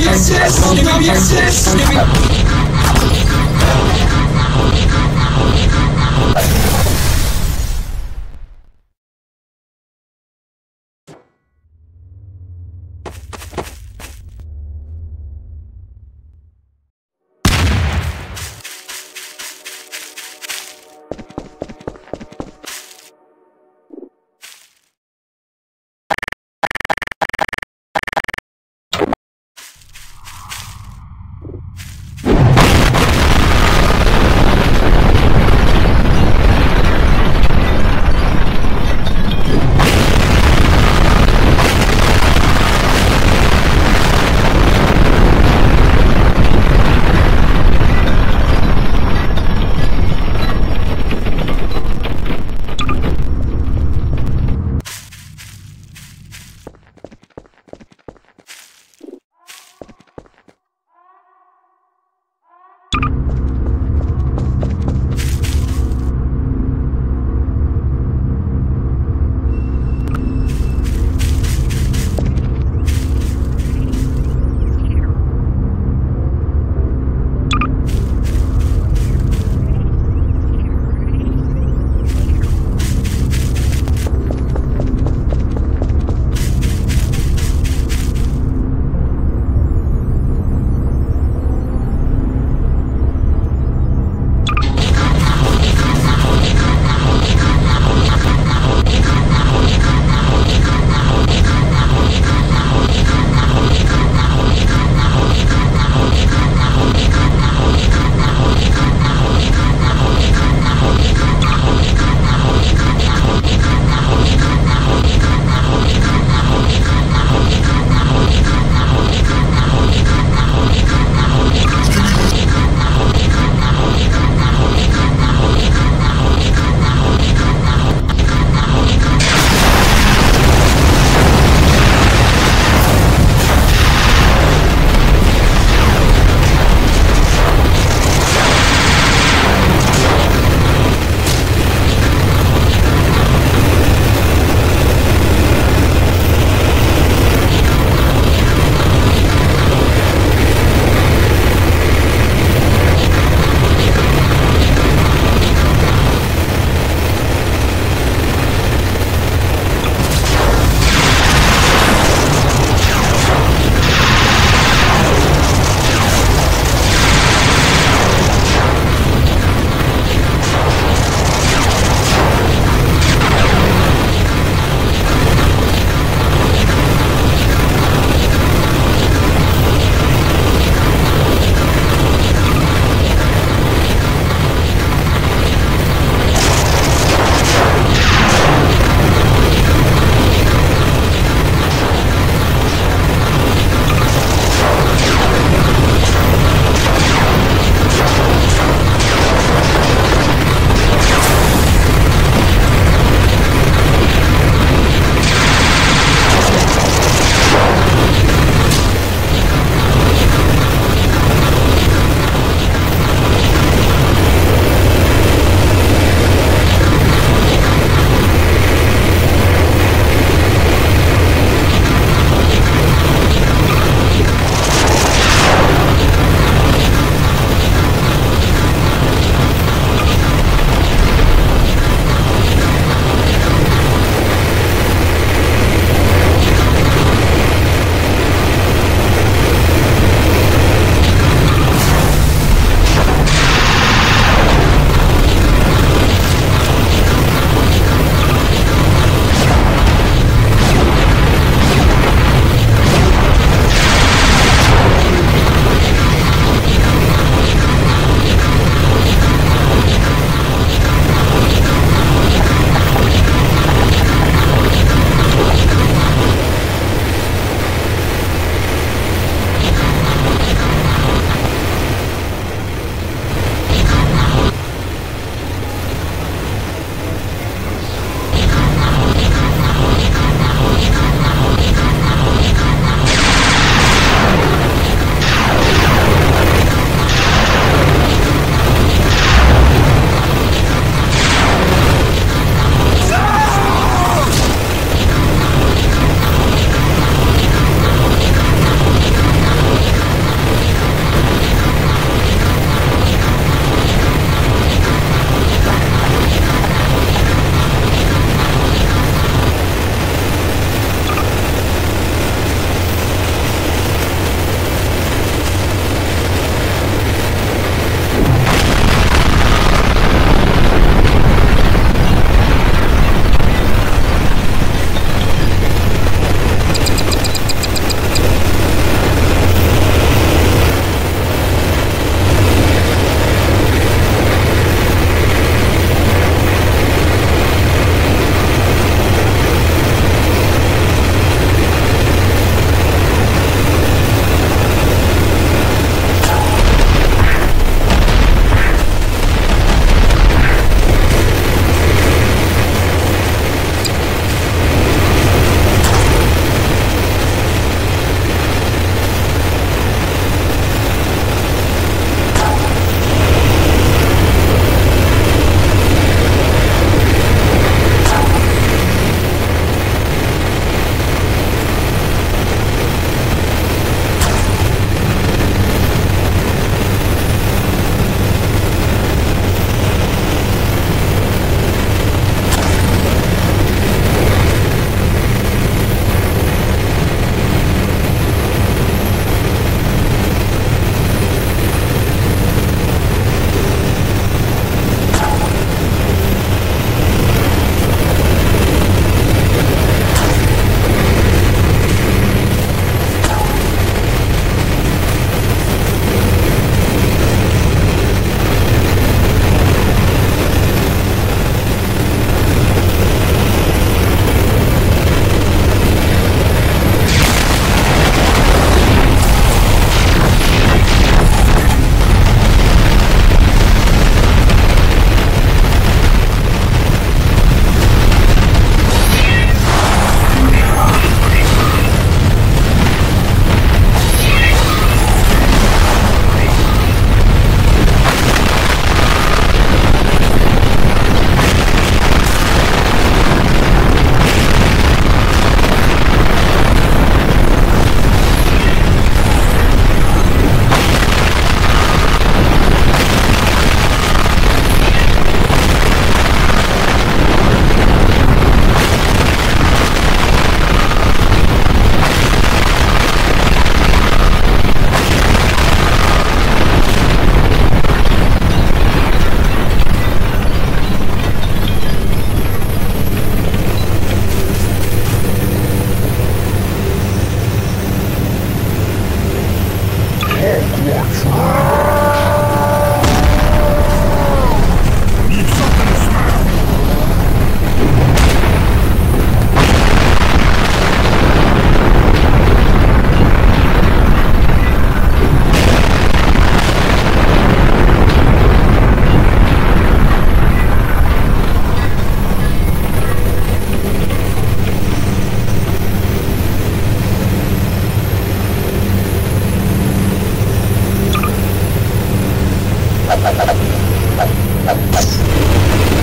me access, give me access, give me Let's go.